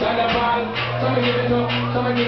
大家帮，咱们一起做，咱们。